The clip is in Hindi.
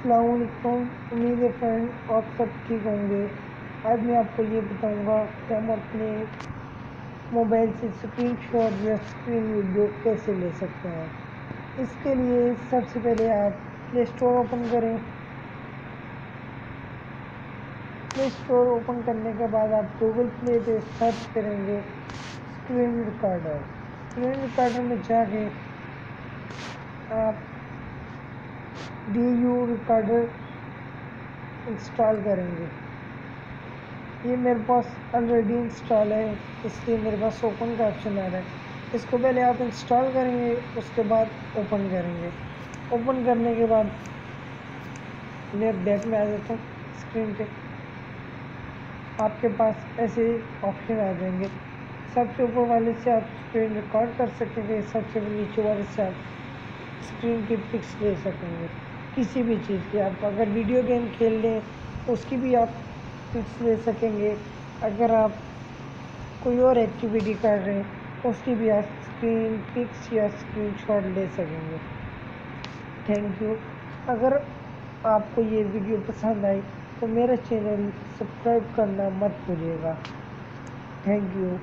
असलकुम उम्मीद है फ्रेंड आप सब ठीक होंगे। आज मैं आपको ये बताऊँगा कि हम अपने मोबाइल से स्क्रीन शॉट या स्क्रीन वीडियो कैसे ले सकते हैं। इसके लिए सबसे पहले आप प्ले स्टोर ओपन करें। प्ले स्टोर ओपन करने के बाद आप गूगल प्ले पे सर्च करेंगे स्क्रीन रिकॉर्डर स्क्रीन रिकॉर्डर में जाके आप डी यू रिकॉर्डर इंस्टॉल करेंगे। ये मेरे पास ऑलरेडी इंस्टॉल है, इसलिए मेरे पास ओपन का ऑप्शन आ रहा है। इसको पहले आप इंस्टॉल करेंगे, उसके बाद ओपन करेंगे। ओपन करने के बाद मैं बैक में आ जाता हूँ स्क्रीन पे। आपके पास ऐसे ऑप्शन आ जाएँगे। सबसे ऊपर वाले से आप स्क्रीन रिकॉर्ड कर सकेंगे, सबसे नीचे वाले से आप स्क्रीन की पिक्स ले सकेंगे। किसी भी चीज़ की। आप अगर वीडियो गेम खेल लें, उसकी भी आप पिक्स ले सकेंगे। अगर आप कोई और एक्टिविटी कर रहे हैं, उसकी भी आप स्क्रीन पिक्स या स्क्रीन शॉट ले सकेंगे। थैंक यू अगर आपको ये वीडियो पसंद आई तो मेरा चैनल सब्सक्राइब करना मत भूलिएगा। Thank you